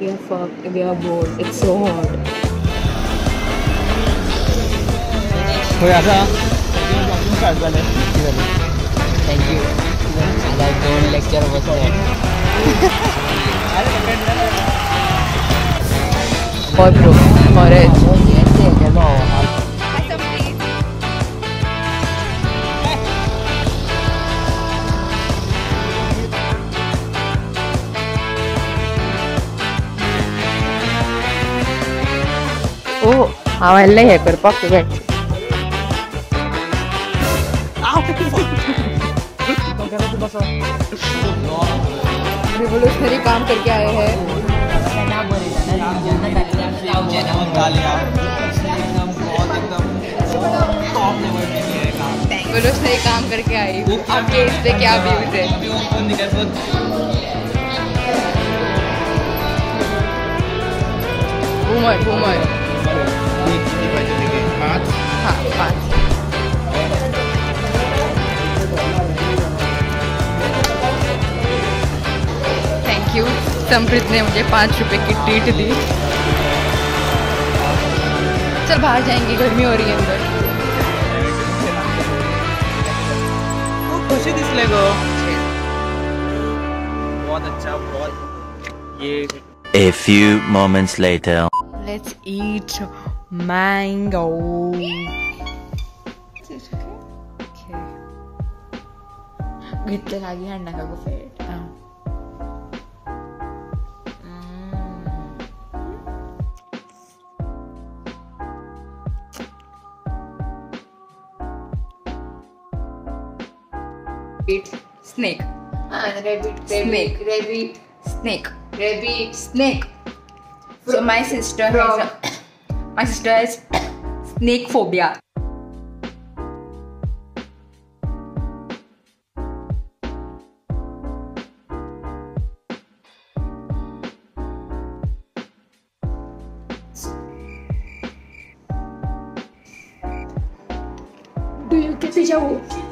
We are fucked, we are bored, it's so hot. Hey, Asa. Thank you. I The whole lecture was dead. Hot bro, orange. हें करपाक revolutionary काम करके आए हैं revolutionary काम करके आई आपके इस क्या व्यूज़ है घूमर घूमर हाँ पाँच थैंक यू समृद्ध ने मुझे पाँच रुपए की ट्रीट दी। चल बाहर जाएँगे गर्मी हो रही है अंदर। खुशी दिसले गो बहुत अच्छा बहुत ये A few moments later. let's eat mango. Is it okay? Okay. ಗಟ್ಟಿಯಾಗಿ ಹಣ್ಣಾಗೋ ಫೇಟ್ ಬಿಟ್ snake rabbit snake rabbit snake rabbit snake so my sister has a, my sister has snake phobia. Do you get déjà vu?